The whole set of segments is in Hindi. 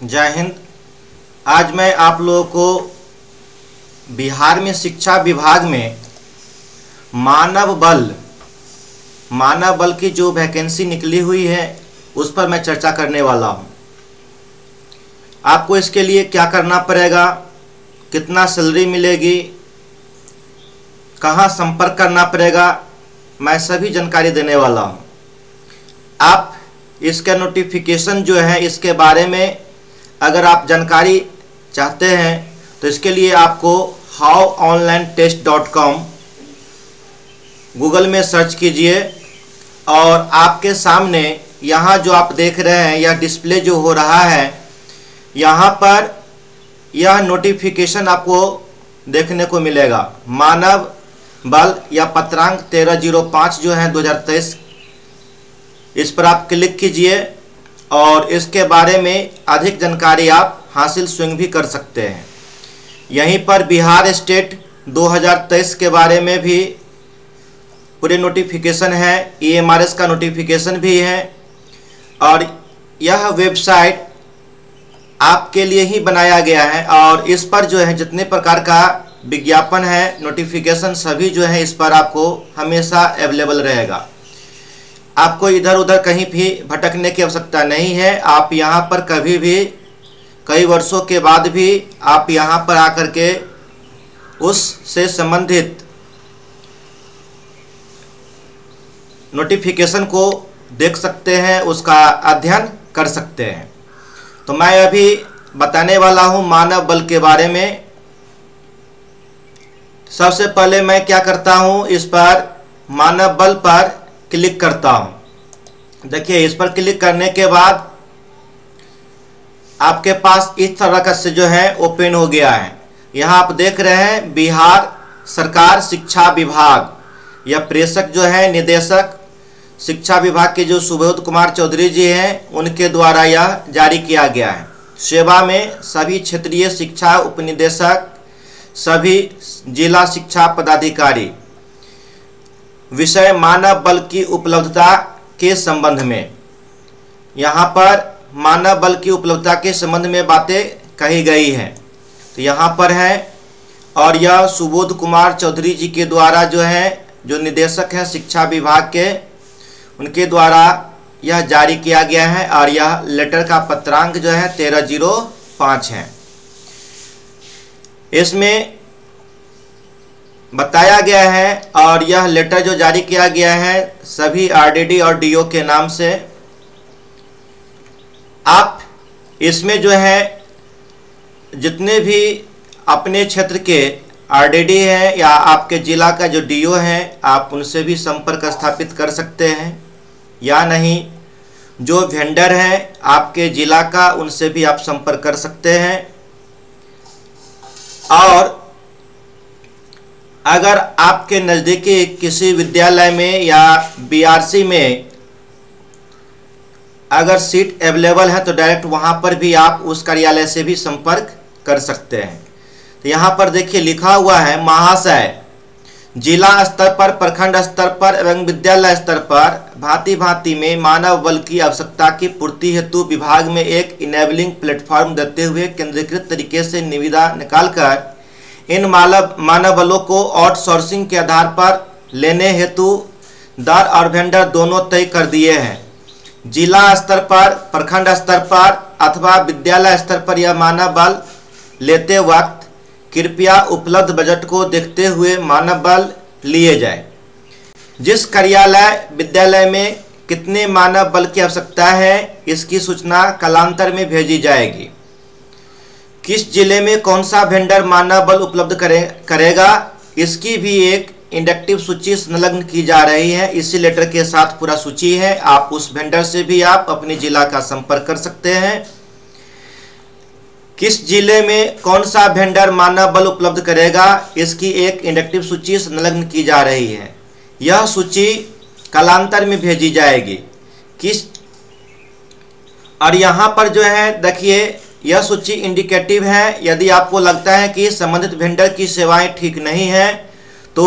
जय हिंद। आज मैं आप लोगों को बिहार में शिक्षा विभाग में मानव बल मानव बल की जो वैकेंसी निकली हुई है, उस पर मैं चर्चा करने वाला हूँ। आपको इसके लिए क्या करना पड़ेगा, कितना सैलरी मिलेगी, कहाँ संपर्क करना पड़ेगा, मैं सभी जानकारी देने वाला हूँ। आप इसका नोटिफिकेशन जो है, इसके बारे में अगर आप जानकारी चाहते हैं तो इसके लिए आपको how online test dot com Google में सर्च कीजिए और आपके सामने यहाँ जो आप देख रहे हैं यह डिस्प्ले जो हो रहा है, यहाँ पर यह नोटिफिकेशन आपको देखने को मिलेगा। मानव बल या पत्रांक तेरह ज़ीरो पाँच जो है दो हज़ार तेईस, इस पर आप क्लिक कीजिए। और इसके बारे में अधिक जानकारी आप हासिल स्वयं भी कर सकते हैं। यहीं पर बिहार स्टेट 2023 के बारे में भी पूरे नोटिफिकेशन है ई का नोटिफिकेशन भी है और यह वेबसाइट आपके लिए ही बनाया गया है और इस पर जो है जितने प्रकार का विज्ञापन है नोटिफिकेशन सभी जो है इस पर आपको हमेशा अवेलेबल रहेगा। आपको इधर उधर कहीं भी भटकने की आवश्यकता नहीं है। आप यहाँ पर कभी भी, कई वर्षों के बाद भी आप यहाँ पर आकर के उस से संबंधित नोटिफिकेशन को देख सकते हैं, उसका अध्ययन कर सकते हैं। तो मैं अभी बताने वाला हूँ मानव बल के बारे में। सबसे पहले मैं क्या करता हूँ, इस पर मानव बल पर क्लिक करता हूँ। देखिए, इस पर क्लिक करने के बाद आपके पास इस तरह का से जो है, ओपन हो गया है। यहाँ आप देख रहे हैं, बिहार सरकार शिक्षा विभाग यह प्रेषक जो है, निदेशक, शिक्षा विभाग के जो सुबोध कुमार चौधरी जी हैं, उनके द्वारा यह जारी किया गया है। सेवा में सभी क्षेत्रीय शिक्षा उपनिदेशक, सभी जिला शिक्षा पदाधिकारी विषय मानव बल की उपलब्धता के संबंध में। यहाँ पर मानव बल की उपलब्धता के संबंध में बातें कही गई हैं। तो यहाँ पर है, और यह सुबोध कुमार चौधरी जी के द्वारा जो है, जो निदेशक हैं शिक्षा विभाग के, उनके द्वारा यह जारी किया गया है, और यह लेटर का पत्रांक जो है तेरह ज़ीरो पाँच है। इसमें बताया गया है और यह लेटर जो जारी किया गया है, सभी आरडीडी और डीओ के नाम से। आप इसमें जो है, जितने भी अपने क्षेत्र के आरडीडी है या आपके ज़िला का जो डीओ है, आप उनसे भी संपर्क स्थापित कर सकते हैं। या नहीं, जो वेंडर है, आपके ज़िला का, उनसे भी आप संपर्क कर सकते हैं। और अगर आपके नज़दीकी किसी विद्यालय में या बीआरसी में अगर सीट अवेलेबल है तो डायरेक्ट वहाँ पर भी आप उस कार्यालय से भी संपर्क कर सकते हैं। तो यहाँ पर देखिए लिखा हुआ है, महाशय, जिला स्तर पर, प्रखंड स्तर पर एवं विद्यालय स्तर पर भांति भांति में मानव बल की आवश्यकता की पूर्ति हेतु विभाग में एक इनेबलिंग प्लेटफॉर्म देते हुए केंद्रीकृत तरीके से निविदा निकालकर इन मानव मानव बलों को आउटसोर्सिंग के आधार पर लेने हेतु दर और वेंडर दोनों तय कर दिए हैं। जिला स्तर पर, प्रखंड स्तर पर अथवा विद्यालय स्तर पर यह मानव बल लेते वक्त कृपया उपलब्ध बजट को देखते हुए मानव बल लिए जाए। जिस कार्यालय, विद्यालय में कितने मानव बल की आवश्यकता है, इसकी सूचना कालांतर में भेजी जाएगी। किस ज़िले में कौन सा वेंडर मानव बल उपलब्ध करे, करेगा? इसकी भी एक इंडक्टिव सूची संलग्न की जा रही है। इसी लेटर के साथ पूरा सूची है। आप उस वेंडर से भी आप अपने जिला का संपर्क कर सकते हैं। किस ज़िले में कौन सा वेंडर मानव बल उपलब्ध करेगा? इसकी एक इंडक्टिव सूची संलग्न की जा रही है। यह सूची कालांतर में भेजी जाएगी। किस और यहाँ पर जो है, देखिए यह सूची इंडिकेटिव है। यदि आपको लगता है कि संबंधित वेंडर की सेवाएँ ठीक नहीं है तो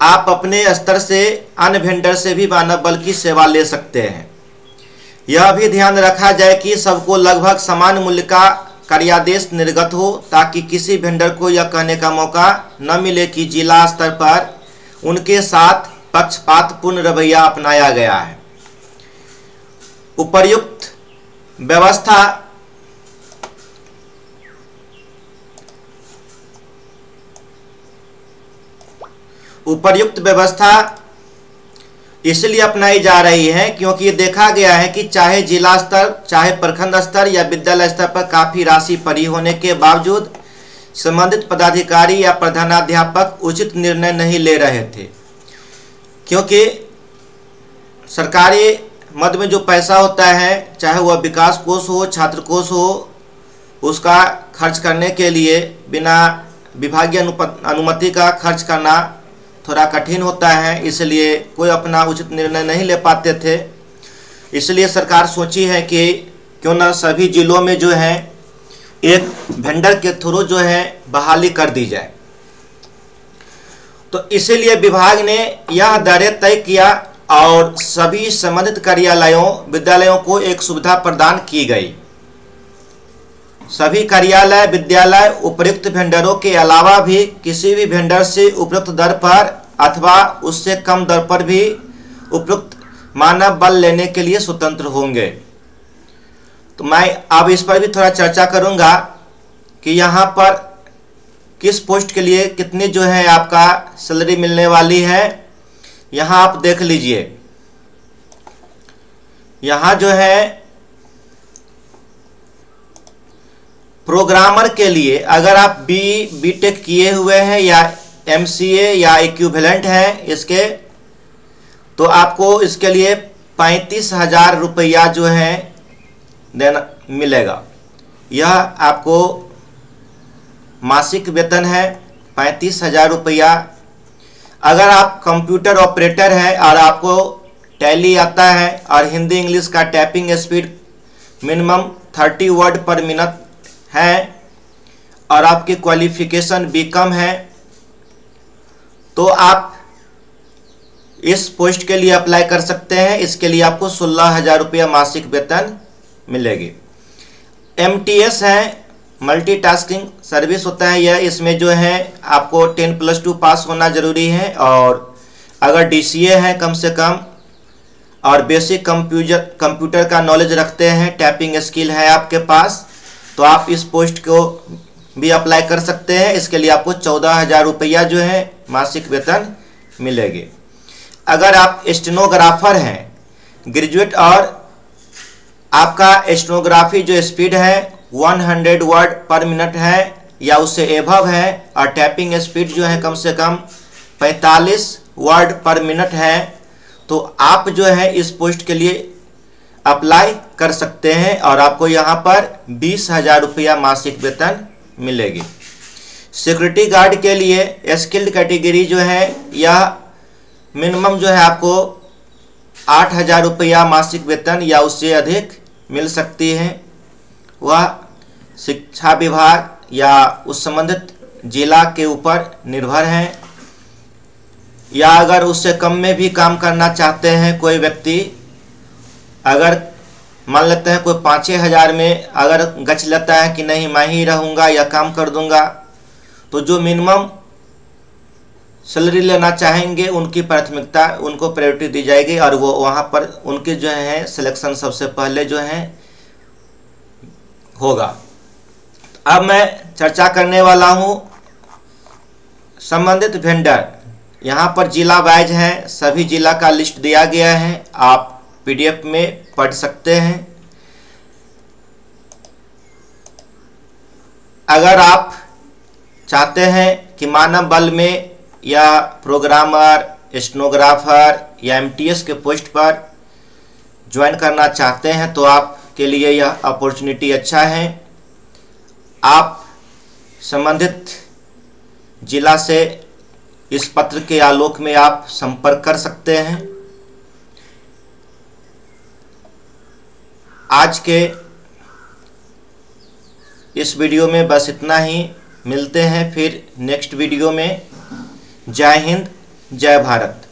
आप अपने स्तर से अन्य वेंडर से भी मानव बल की सेवा ले सकते हैं। यह भी ध्यान रखा जाए कि सबको लगभग समान मूल्य का कार्यादेश निर्गत हो, ताकि किसी वेंडर को यह कहने का मौका न मिले कि जिला स्तर पर उनके साथ पक्षपातपूर्ण रवैया अपनाया गया है। उपर्युक्त व्यवस्था उपर्युक्त व्यवस्था इसलिए अपनाई जा रही है क्योंकि ये देखा गया है कि चाहे जिला स्तर, चाहे प्रखंड स्तर या विद्यालय स्तर पर काफ़ी राशि पड़ी होने के बावजूद संबंधित पदाधिकारी या प्रधानाध्यापक उचित निर्णय नहीं ले रहे थे। क्योंकि सरकारी मद में जो पैसा होता है, चाहे वह विकास कोष हो, छात्र कोष हो, उसका खर्च करने के लिए बिना विभागीय अनुमति का खर्च करना थोड़ा कठिन होता है, इसलिए कोई अपना उचित निर्णय नहीं ले पाते थे। इसलिए सरकार सोची है कि क्यों ना सभी जिलों में जो है, एक वेंडर के थ्रू जो है, बहाली कर दी जाए। तो इसीलिए विभाग ने यह दरें तय किया और सभी संबंधित कार्यालयों, विद्यालयों को एक सुविधा प्रदान की गई। सभी कार्यालय, विद्यालय उपयुक्त वेंडरों के अलावा भी किसी भी वेंडर से उपयुक्त दर पर अथवा उससे कम दर पर भी उपयुक्त मानव बल लेने के लिए स्वतंत्र होंगे। तो मैं अब इस पर भी थोड़ा चर्चा करूँगा कि यहाँ पर किस पोस्ट के लिए कितनी जो है आपका सैलरी मिलने वाली है। यहाँ आप देख लीजिए। यहाँ जो है प्रोग्रामर के लिए अगर आप बी बी टेक किए हुए हैं या एम सी ए या इक्विवेलेंट हैं इसके तो आपको इसके लिए पैंतीस हज़ार रुपया जो है देना, मिलेगा। यह आपको मासिक वेतन है, पैंतीस हज़ार रुपया। अगर आप कंप्यूटर ऑपरेटर हैं और आपको टैली आता है और हिंदी इंग्लिश का typing speed minimum thirty word per minute है और आपकी क्वालिफिकेशन भी कम है तो आप इस पोस्ट के लिए अप्लाई कर सकते हैं। इसके लिए आपको सोलह हज़ार रुपया मासिक वेतन मिलेगी। एम टी एस है मल्टीटास्किंग सर्विस होता है यह। इसमें जो है, आपको टेन प्लस टू पास होना ज़रूरी है और अगर डी सी ए है कम से कम, और बेसिक कंप्यूटर कंप्यूटर का नॉलेज रखते हैं टैपिंग स्किल है आपके पास तो आप इस पोस्ट को भी अप्लाई कर सकते हैं। इसके लिए आपको चौदह हज़ार रुपया जो है मासिक वेतन मिलेगी। अगर आप स्टेनोग्राफर हैं ग्रेजुएट और आपका स्टेनोग्राफी जो स्पीड है 100 वर्ड पर मिनट है या उससे एभव है और टैपिंग स्पीड जो है कम से कम 45 वर्ड पर मिनट है तो आप जो है इस पोस्ट के लिए अप्लाई कर सकते हैं और आपको यहाँ पर बीस हज़ार रुपया मासिक वेतन मिलेगी। सिक्योरिटी गार्ड के लिए स्किल्ड कैटेगरी जो है यह मिनिमम जो है आपको आठ हज़ार रुपया मासिक वेतन या उससे अधिक मिल सकती है। वह शिक्षा विभाग या उस संबंधित जिला के ऊपर निर्भर है। या अगर उससे कम में भी काम करना चाहते हैं कोई व्यक्ति अगर मान लेते हैं कोई पाँच हज़ार में अगर गच लेता है कि नहीं, मैं ही रहूँगा या काम कर दूँगा तो जो मिनिमम सैलरी लेना चाहेंगे, उनकी प्राथमिकता, उनको प्रायोरिटी दी जाएगी और वो वहाँ पर उनके जो है सिलेक्शन सबसे पहले जो है, होगा। अब मैं चर्चा करने वाला हूँ संबंधित वेंडर यहाँ पर जिला वाइज है, सभी जिला का लिस्ट दिया गया है। आप पीडीएफ में पढ़ सकते हैं। अगर आप चाहते हैं कि मानव बल में या प्रोग्रामर, स्टोनोग्राफर या एमटीएस के पोस्ट पर ज्वाइन करना चाहते हैं तो आपके लिए यह अपॉर्चुनिटी अच्छा है। आप संबंधित जिला से इस पत्र के आलोक में आप संपर्क कर सकते हैं। आज के इस वीडियो में बस इतना ही। मिलते हैं फिर नेक्स्ट वीडियो में। जय हिंद, जय भारत।